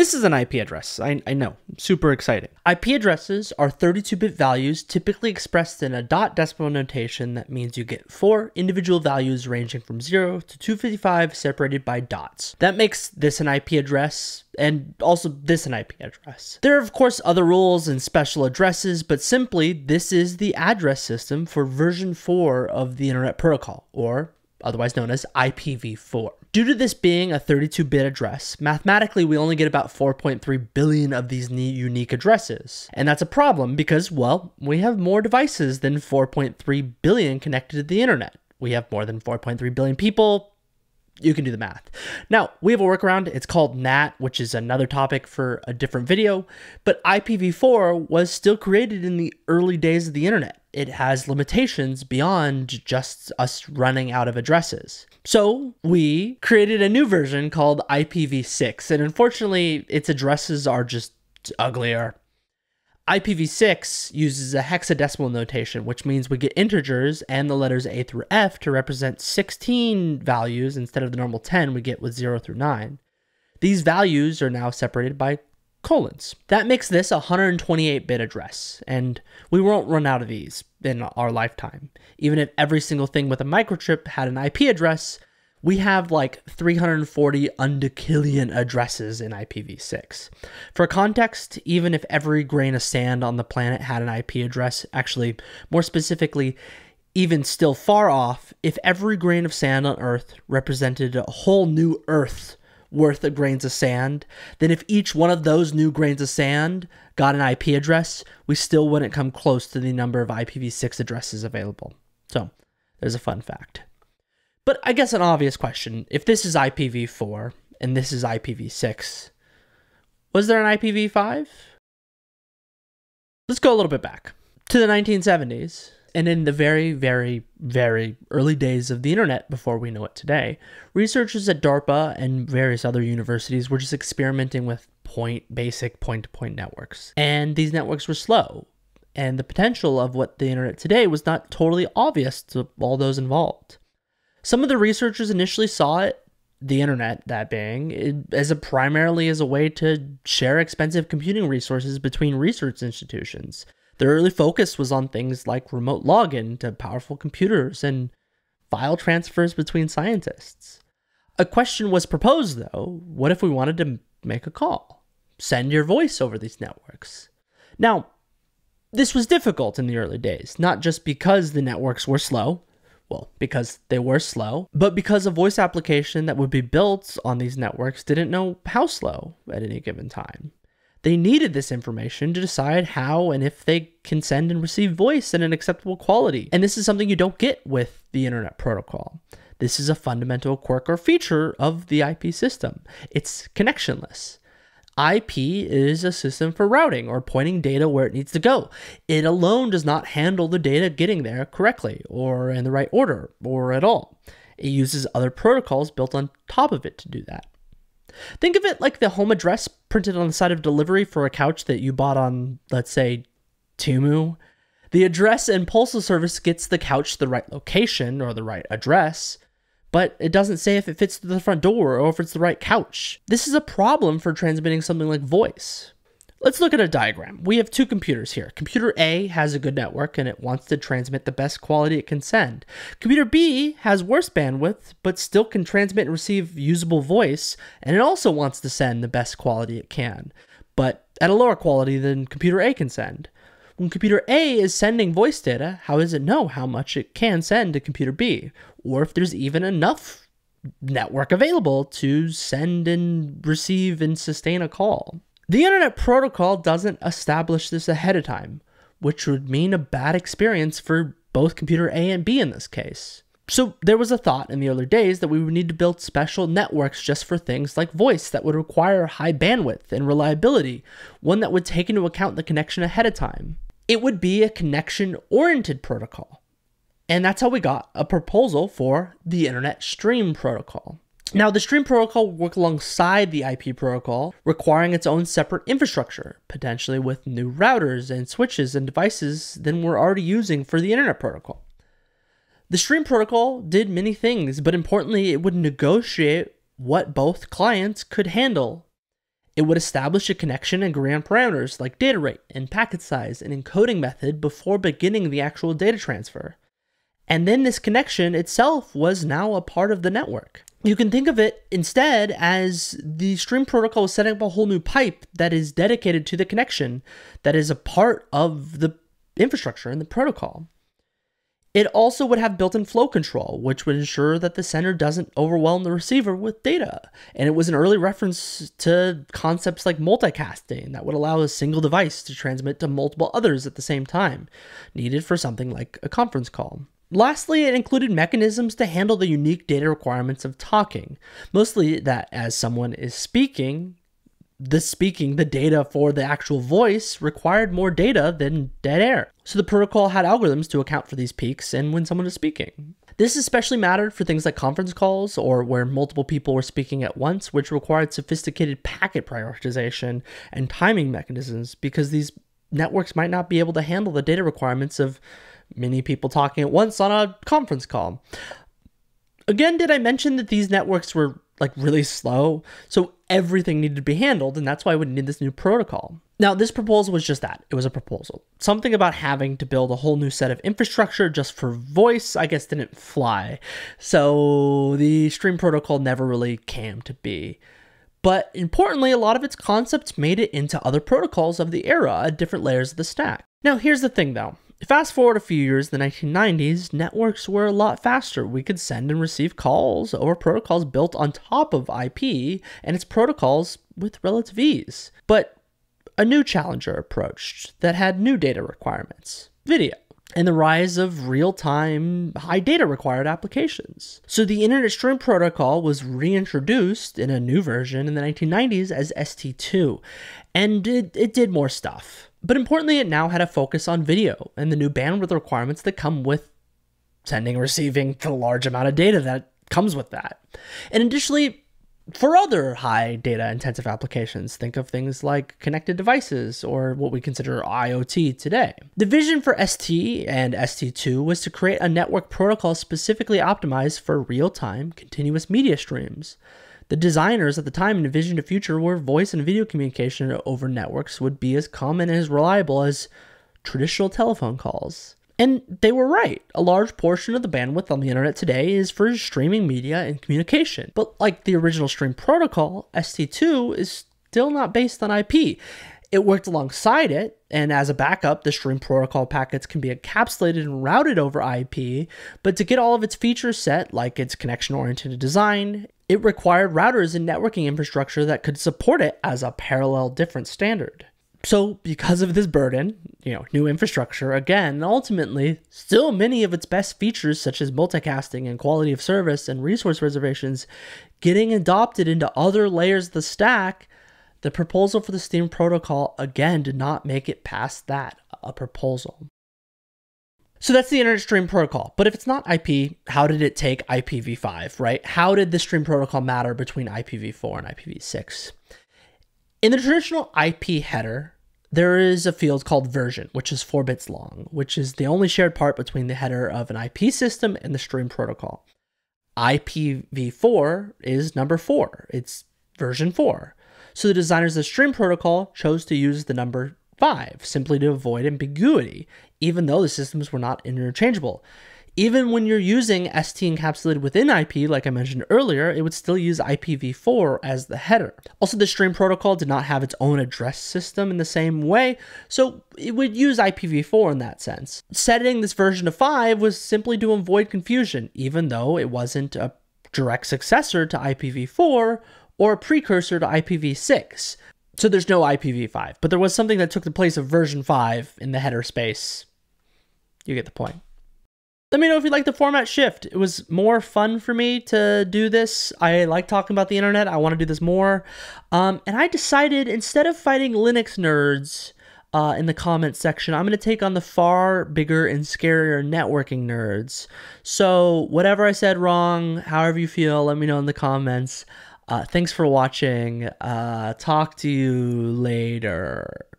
This is an IP address. I, I know, super exciting. IP addresses are 32 bit values typically expressed in a dot decimal notation that means you get four individual values ranging from 0 to 255 separated by dots. That makes this an IP address and also this an IP address. There are, of course, other rules and special addresses, but simply, this is the address system for version 4 of the Internet Protocol, or otherwise known as IPv4. Due to this being a 32 bit address, mathematically we only get about 4.3 billion of these unique addresses. And that's a problem because, well, we have more devices than 4.3 billion connected to the internet. We have more than 4.3 billion people. You can do the math. Now, we have a workaround. It's called NAT, which is another topic for a different video. But IPv4 was still created in the early days of the internet it has limitations beyond just us running out of addresses. So we created a new version called IPv6, and unfortunately, its addresses are just uglier. IPv6 uses a hexadecimal notation, which means we get integers and the letters A through F to represent 16 values instead of the normal 10 we get with 0 through 9. These values are now separated by colons. That makes this a 128 bit address, and we won't run out of these in our lifetime. Even if every single thing with a microchip had an IP address, we have like 340 undecillion addresses in IPv6. For context, even if every grain of sand on the planet had an IP address, actually, more specifically, even still far off, if every grain of sand on Earth represented a whole new Earth worth of grains of sand, then if each one of those new grains of sand got an IP address, we still wouldn't come close to the number of IPv6 addresses available. So, there's a fun fact. But I guess an obvious question if this is IPv4 and this is IPv6, was there an IPv5? Let's go a little bit back to the 1970s. And in the very, very, very early days of the internet before we know it today, researchers at DARPA and various other universities were just experimenting with point basic point to point networks. And these networks were slow. And the potential of what the internet today was not totally obvious to all those involved. Some of the researchers initially saw it, the internet, that being, as a primarily as a way to share expensive computing resources between research institutions the early focus was on things like remote login to powerful computers and file transfers between scientists. A question was proposed, though what if we wanted to make a call? Send your voice over these networks. Now, this was difficult in the early days, not just because the networks were slow, well, because they were slow, but because a voice application that would be built on these networks didn't know how slow at any given time. They needed this information to decide how and if they can send and receive voice in an acceptable quality. And this is something you don't get with the Internet Protocol. This is a fundamental quirk or feature of the IP system. It's connectionless. IP is a system for routing or pointing data where it needs to go. It alone does not handle the data getting there correctly or in the right order or at all. It uses other protocols built on top of it to do that. Think of it like the home address printed on the side of delivery for a couch that you bought on, let's say, Temu. The address and postal service gets the couch to the right location or the right address, but it doesn't say if it fits to the front door or if it's the right couch. This is a problem for transmitting something like voice. Let's look at a diagram. We have two computers here. Computer A has a good network and it wants to transmit the best quality it can send. Computer B has worse bandwidth but still can transmit and receive usable voice and it also wants to send the best quality it can, but at a lower quality than computer A can send. When computer A is sending voice data, how does it know how much it can send to computer B? Or if there's even enough network available to send and receive and sustain a call? The Internet Protocol doesn't establish this ahead of time, which would mean a bad experience for both computer A and B in this case. So there was a thought in the early days that we would need to build special networks just for things like voice that would require high bandwidth and reliability, one that would take into account the connection ahead of time. It would be a connection oriented protocol. And that's how we got a proposal for the Internet Stream Protocol. Now, the Stream protocol will work alongside the IP protocol, requiring its own separate infrastructure, potentially with new routers and switches and devices than we're already using for the Internet protocol. The Stream protocol did many things, but importantly, it would negotiate what both clients could handle. It would establish a connection and on parameters like data rate and packet size and encoding method before beginning the actual data transfer. And then this connection itself was now a part of the network. You can think of it instead as the stream protocol is setting up a whole new pipe that is dedicated to the connection that is a part of the infrastructure and the protocol. It also would have built in flow control, which would ensure that the sender doesn't overwhelm the receiver with data. And it was an early reference to concepts like multicasting that would allow a single device to transmit to multiple others at the same time, needed for something like a conference call. Lastly, it included mechanisms to handle the unique data requirements of talking, mostly that as someone is speaking, the speaking, the data for the actual voice required more data than dead air. So the protocol had algorithms to account for these peaks and when someone is speaking. This especially mattered for things like conference calls or where multiple people were speaking at once, which required sophisticated packet prioritization and timing mechanisms because these networks might not be able to handle the data requirements of many people talking at once on a conference call. Again, did I mention that these networks were like really slow? So everything needed to be handled, and that's why we need this new protocol. Now, this proposal was just that. It was a proposal. Something about having to build a whole new set of infrastructure just for voice, I guess, didn't fly. So the stream protocol never really came to be. But importantly, a lot of its concepts made it into other protocols of the era at different layers of the stack. Now, here's the thing though Fast forward a few years, the 1990s, networks were a lot faster. We could send and receive calls over protocols built on top of IP and its protocols with relative ease. But a new challenger approached that had new data requirements video and the rise of real time, high data required applications. So the Internet Stream Protocol was reintroduced in a new version in the 1990s as ST2, and it, it did more stuff. But importantly, it now had a focus on video and the new bandwidth requirements that come with sending receiving the large amount of data that comes with that. And additionally, for other high data intensive applications, think of things like connected devices or what we consider IoT today. The vision for ST and ST2 was to create a network protocol specifically optimized for real time continuous media streams. The designers at the time envisioned a future where voice and video communication over networks would be as common and as reliable as traditional telephone calls. And they were right. A large portion of the bandwidth on the internet today is for streaming media and communication. But like the original stream protocol, ST2 is still not based on IP. It worked alongside it, and as a backup, the stream protocol packets can be encapsulated and routed over IP, but to get all of its features set, like its connection oriented design, it required routers and networking infrastructure that could support it as a parallel different standard. So, because of this burden, you know, new infrastructure, again, ultimately, still many of its best features, such as multicasting and quality of service and resource reservations, getting adopted into other layers of the stack, the proposal for the Stream protocol, again, did not make it past that, a proposal. So that's the Internet Stream Protocol. But if it's not IP, how did it take IPv5, right? How did the Stream Protocol matter between IPv4 and IPv6? In the traditional IP header, there is a field called version, which is four bits long, which is the only shared part between the header of an IP system and the stream protocol. IPv4 is number four, it's version four. So the designers of the stream protocol chose to use the number 5, simply to avoid ambiguity, even though the systems were not interchangeable. Even when you're using ST encapsulated within IP, like I mentioned earlier, it would still use IPv4 as the header. Also, the stream protocol did not have its own address system in the same way, so it would use IPv4 in that sense. Setting this version to 5 was simply to avoid confusion, even though it wasn't a direct successor to IPv4 or a precursor to IPv6. So there's no IPv5, but there was something that took the place of version 5 in the header space. You get the point. Let me know if you like the format shift. It was more fun for me to do this. I like talking about the internet. I want to do this more. Um, and I decided instead of fighting Linux nerds uh, in the comments section, I'm going to take on the far bigger and scarier networking nerds. So, whatever I said wrong, however you feel, let me know in the comments. Uh, thanks for watching. Uh, talk to you later.